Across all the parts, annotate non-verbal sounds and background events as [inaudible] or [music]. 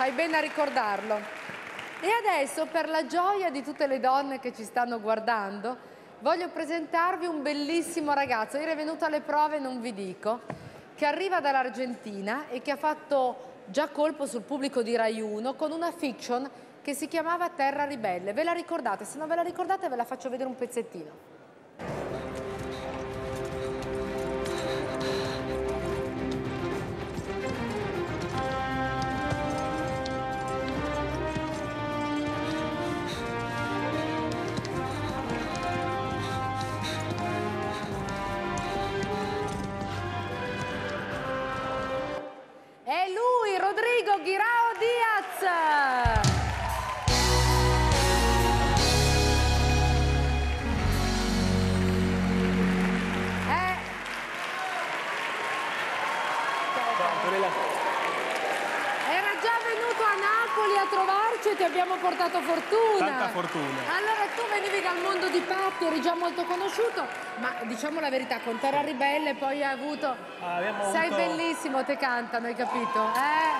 fai bene a ricordarlo. E adesso, per la gioia di tutte le donne che ci stanno guardando, voglio presentarvi un bellissimo ragazzo. Ieri è venuto alle prove, non vi dico, che arriva dall'Argentina e che ha fatto già colpo sul pubblico di Rai 1 con una fiction che si chiamava Terra Ribelle. Ve la ricordate? Se non ve la ricordate ve la faccio vedere un pezzettino. Napoli a trovarci e ti abbiamo portato fortuna. Tanta fortuna. Allora tu venivi dal mondo di Patti, eri già molto conosciuto, ma diciamo la verità, con Terra Ribelle poi hai avuto... Ah, Sei avuto bellissimo, te cantano, hai capito? Eh,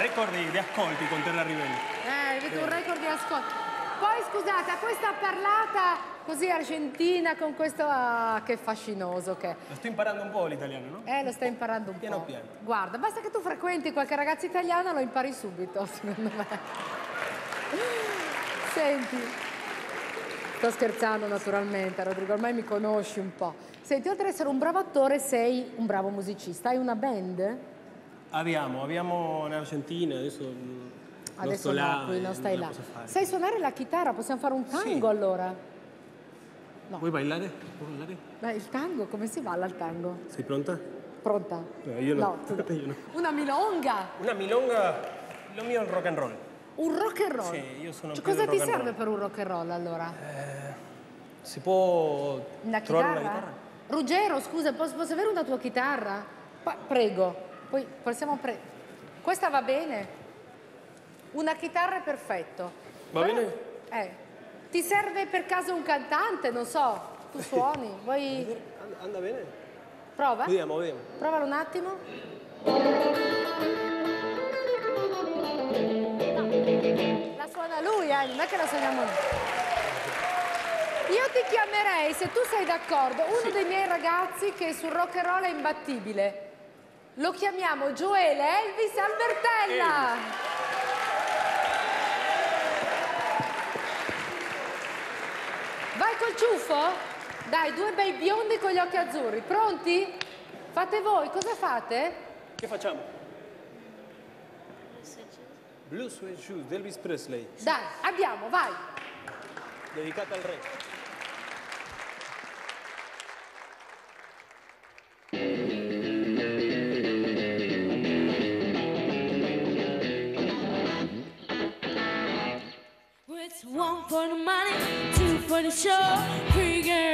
record di, di ascolti con Terra Ribelle. eh, hai avuto un record di ascolto. Poi scusate, a questa parlata così argentina con questo... Ah, che fascinoso che è. Lo sto imparando un po' l'italiano, no? Eh, lo stai imparando un Piano po'. piano. Guarda, basta che tu frequenti qualche ragazza italiana lo impari subito, [laughs] secondo me. Senti, sto scherzando naturalmente, Rodrigo, ormai mi conosci un po'. Senti, oltre ad essere un bravo attore, sei un bravo musicista. Hai una band? Abbiamo, abbiamo in Argentina, adesso Adesso sto no, là, qui eh, non stai la là. Sai suonare la chitarra? Possiamo fare un tango Sì. allora? Vuoi ballare? Vuoi ballare? Beh, il tango, come si balla al tango? Sei pronta? Pronta? No, io no. tu- [laughs] Io no. Una milonga, Una milonga, lo mio è il rock and roll. un rock and roll. Sì, io sono Cioè, più cosa ti serve roll. per un rock and roll allora? Si può Una trovare chitarra? una chitarra? Ruggero, scusa, posso, posso avere una tua chitarra? Pa- prego, poi possiamo pre... Questa va bene? Una chitarra è perfetto. Va Però- bene? Eh, ti serve per caso un cantante? Non so, tu [laughs] suoni, vuoi... And- Anda bene? Prova? Vediamo, vediamo. Provalo un attimo. La suona lui, eh, non è che la suoniamo noi. Io ti chiamerei, se tu sei d'accordo, uno dei miei ragazzi che sul rock and roll è imbattibile. Lo chiamiamo Gioele Elvis Albertella. Vai col ciuffo? Dai, due bei biondi con gli occhi azzurri. Pronti? Fate voi, cosa fate? Che facciamo? Blue Suede Shoes Elvis Presley, Dai, andiamo, vai. dedicata al re. The show. Get